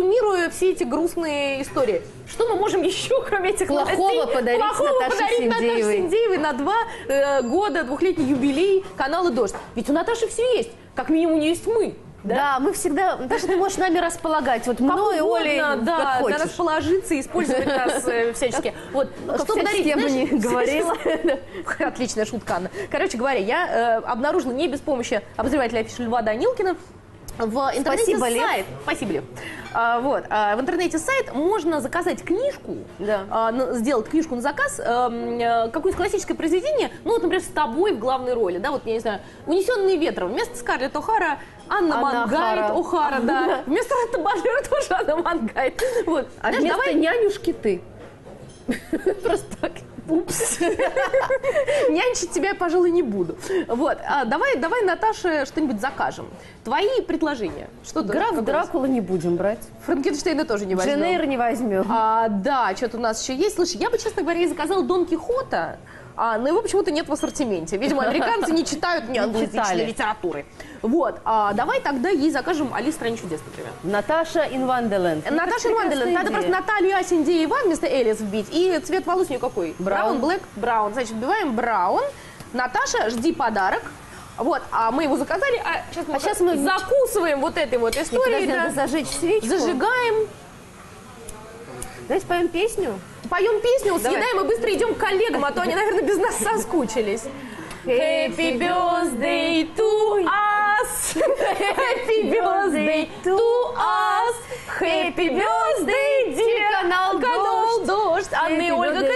суммируя все эти грустные истории, что мы можем еще, кроме этих Плохого новостей, подарить плохого Наташе подарить Наташе Синдеевой? Синдеевой на два э, года, двухлетний юбилей канала «Дождь». Ведь у Наташи все есть. Как минимум у нее есть мы. Да? мы всегда... Наташа, ты можешь нами располагать. Вот мной, Олей, да, как на хочешь. расположиться и использовать нас э, всячески. Вот, что Всячески подарить? я бы не говорила. Отличная шутка, Анна. Короче говоря, я э, обнаружила не без помощи обозревателя афиши Льва Данилкина в интернете Спасибо, Лев. сайт. Спасибо, Лев. А, вот, а, в интернете сайт можно заказать книжку, Да. а, сделать книжку на заказ, э, какое-то классическое произведение, ну вот, например, с тобой в главной роли, да, вот, я не знаю, «Унесенные ветром», вместо Скарлетт О'Хара Анна, Анна Мангайт Охара. О'Хара, да, вместо Ретта Батлера тоже Анна Мангайт. Вот, А Знаешь, вместо давай- нянюшки ты. Просто так. Упс. Нянчить тебя я, пожалуй, не буду. Вот. А давай, давай, Наташе, что-нибудь закажем. Твои предложения. Что Граф Дракула не будем брать. Франкенштейна тоже не возьмем. Джен Эйр не возьмем. А, да, что-то у нас еще есть. Слушай, я бы, честно говоря, и заказала Дон Кихота, а, но его почему-то нет в ассортименте. Видимо, американцы не читают неанглоязычной читали. литературы. Вот. А, давай тогда ей закажем Алис стране чудес, например. Наташа Инванделенд. Наташа Ванделен, надо просто Наталью Асиндеева вместо Элис вбить. И цвет волос у нее какой? Браун. Блэк, браун. Значит, вбиваем браун. Наташа, жди подарок. Вот, а мы его заказали, а сейчас мы, А щас мы- закусываем вот этой вот историей, Подожди, да. зажечь свечку. зажигаем, Давайте поем песню. поем песню, Давай. съедаем и быстро идем к коллегам, а то они, наверное, без нас соскучились. Happy birthday to us! Happy birthday to us! Happy birthday, dear Канал Дождь! Анна и Ольга